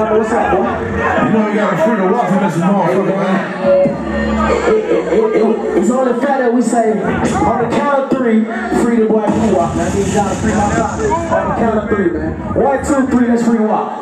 number, what's up, bro? You know you got a free the walk in this motherfucker, man. It, it, it, it, it's only fair that we say, on the count of three, free the boy free walk. That means y'all free my pocket. On the count of three, man. One, two, three, let's free oh, walk.